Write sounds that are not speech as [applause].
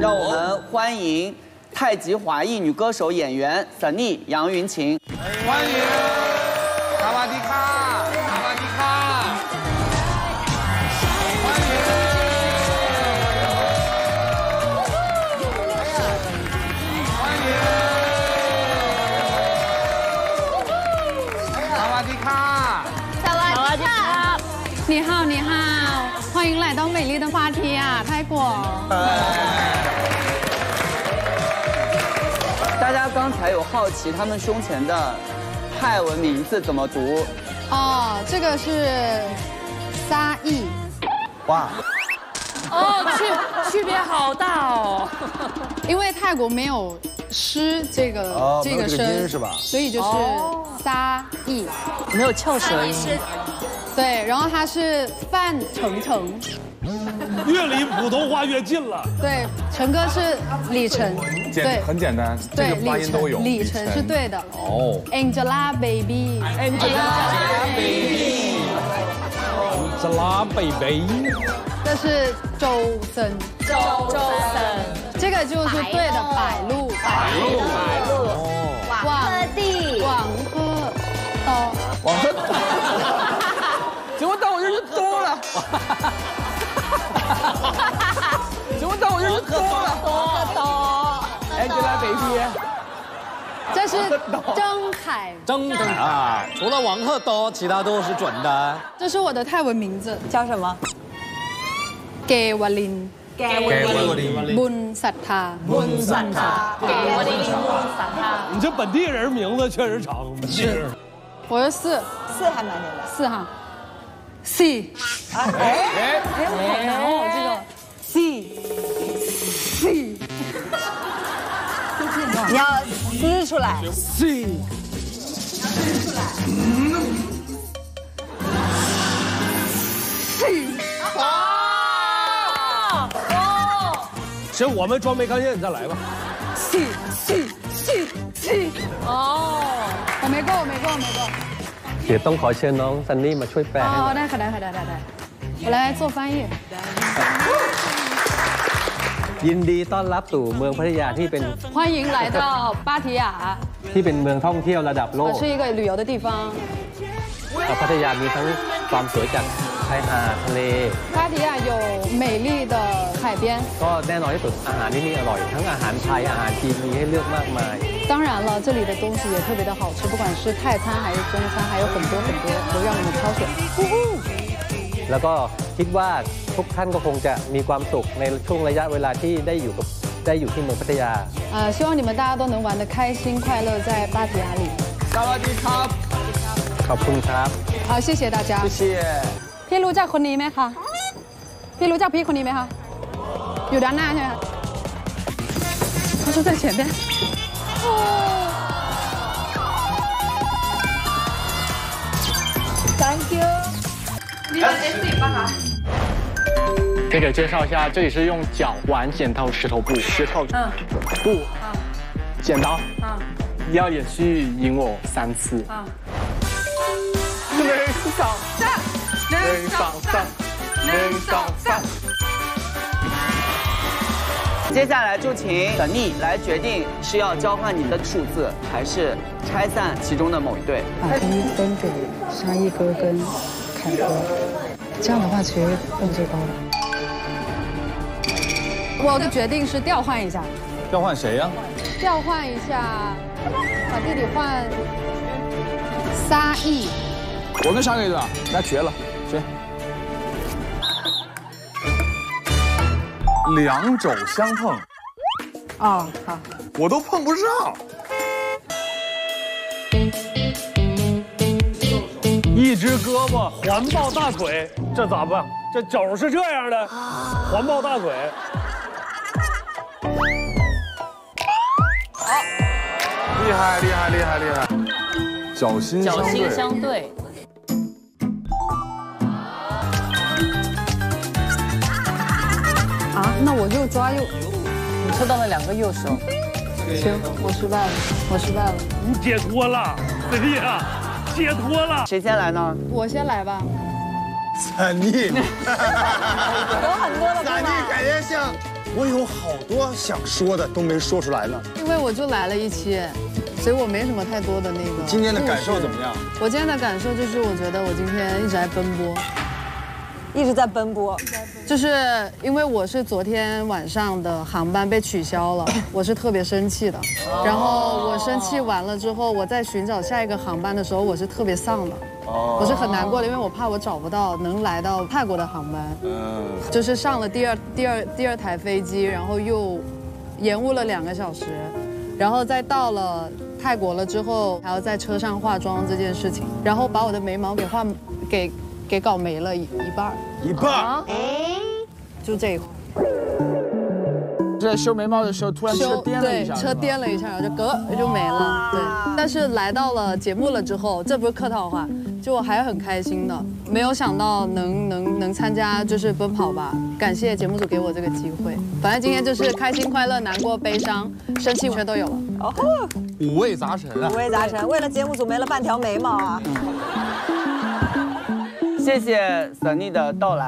让我们欢迎太极华裔女歌手、演员 Sunny 杨云晴。欢迎，萨瓦迪卡，萨瓦迪卡，欢迎，欢迎，萨瓦迪卡，萨瓦迪卡，你好，你好，欢迎来到美丽的话题啊，泰国。大家刚才有好奇他们胸前的泰文名字怎么读？哦，这个是沙溢，哇，哦，区区别好大哦。因为泰国没有诗这个、哦这个声，是吧所以就是沙溢。没有翘舌音。对，然后他是范丞丞，越离普通话越近了。对，陈哥是李晨，简对很简单，这对，个发李音都有。晨，李晨是对的。哦。Angelababy。Angelababy，这是周深，周周深，这个就是对的，百路，百路，马路，多了多多，？Angelababy，这是郑恺，真的啊！除了王鹤多，其他都是准的。这是我的泰文名字，叫什么？给瓦林，给给我的 Bun 萨塔，温萨塔，给我的温萨塔，你这本地人名字确实长，本地人。我是四。四还蛮简单。四哈。四。哎，然后撕出来。 C，哦哦，行，我们装没看见，你再来吧。 C C C C，哦，我没过，我没过，我没过。 เดี๋ยวต้องขอเชิญน้องซันนี่มาช่วยแปลให้ห 哦 น่อย，ได้ค่ะได้ค่ะได้ได้ได้我来做翻译。 ยินดีต้อนรับสู่เมืองพัทยาที่เป็น 欢迎来到芭提雅， ที่เป็นเมืองท่องเที่ยวระดับโลก 是一个旅游的地方。 แต่พัทยามีทั้งความสวยจากชายหาดทะเล 芭提雅有美丽的海边， ก็แน่นอนที่สุดอาหารที่นี่อร่อย ทั้งอาหารไทยอาหารจีนมีให้เลือกมากมาย 当然了，这里的东西也特别的好吃，不管是泰餐还是中餐，还有很多很多都让你们挑选。 แล้วก็คิดว่า ทุกท่านก็คงจะมีความสุขในช่วงระยะเวลาที่ได้อยู่กับได้อยู่ที่เมืองพัทยา 呃，希望你们大家都能玩得开心快乐在芭提雅里。萨瓦迪卡， ขอบคุณครับ 好，谢谢大家。谢谢。 พี่รู้จักคนนี้ไหมคะ พี่รู้จักพี่คนนี้ไหมคะ อยู่ด้านหน้าใช่ไหมคะเขา说在前面。 Thank you。 给给介绍一下，这里是用脚玩剪刀石头布，石头嗯布，嗯剪刀，嗯，你要连续赢我三次。能上上，能上上，能上上。接下来就请 Sunny 来决定是要交换你的数字，还是拆散其中的某一对。把一分给沙溢哥跟凯哥，这样的话其实分最高的。我的决定是调换一下，调换谁呀？调换一下，把弟弟换沙溢。我跟沙哥一对啊，那绝了，绝。两肘相碰，哦，好。我都碰不上。一只胳膊环抱大腿，这咋办？这肘是这样的，环抱大腿。厉害厉害厉害厉害！脚心相脚心对，相对，啊，那我右抓右，你抽到了两个右手，行，我失败了，我失败了，你解脱了，对弟呀，解脱了。谁先来呢？我先来吧。[laughs] [laughs] [laughs] 三弟，有很多的三弟感觉像我有好多想说的都没说出来呢。因为我就来了一期，所以我没什么太多的那个。今天的感受怎么样？我今天的感受就是，我觉得我今天一直在奔波，一直在奔波。就是因为我是昨天晚上的航班被取消了，[coughs] 我是特别生气的。然后我生气完了之后，我在寻找下一个航班的时候，我是特别丧的。我是很难过的，因为我怕我找不到能来到泰国的航班。嗯，就是上了第二、第二、第二台飞机，然后又延误了两个小时，然后再到了泰国了之后，还要在车上化妆这件事情，然后把我的眉毛给画给给搞没了一一半儿，一半。就这一块。在修眉毛的时候，突然车颠了一下，车颠了一下，然后就咯就没了。对，但是来到了节目了之后，这不是客套话，就我还很开心的，没有想到能能能参加就是奔跑吧，感谢节目组给我这个机会。反正今天就是开心、快乐、难过、悲伤、生气，全都有了。哦，五味杂陈啊！五味杂陈，为了节目组没了半条眉毛啊！[laughs] 谢谢 Sunny 的到来。